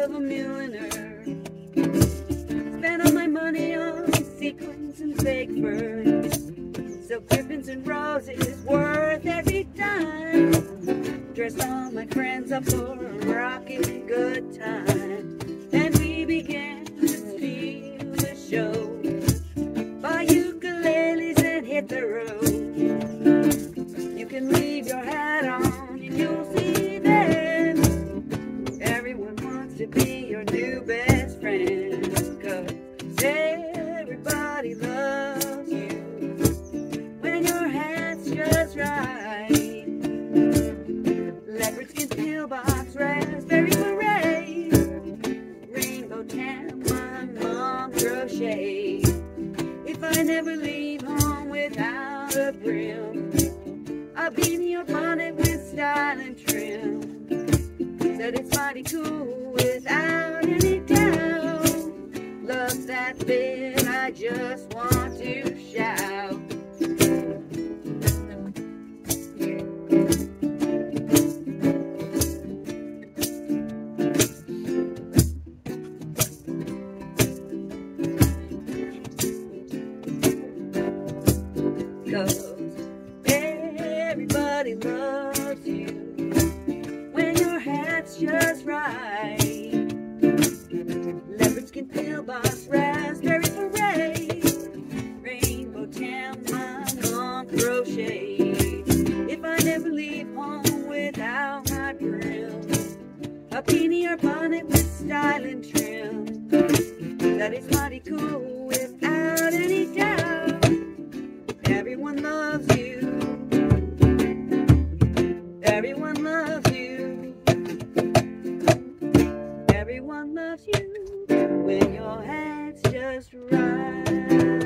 of a milliner. Spent all my money on sequins and fake furs. So ribbons and roses worth every dime. Dressed all my friends up for a rocking good time. Pillbox, raspberry beret, rainbow tam, mom crochet. If I never leave home without a brim, I'll be in your bonnet with style and trim. Said it's mighty cool without any doubt. Love that bit, I just want to loves you when your hat's just right. Leopard skin pillbox, raspberry beret, rainbow tam, my mom crochet. If I never leave home without my brim, a beanie or bonnet with style loves you when your head's just right.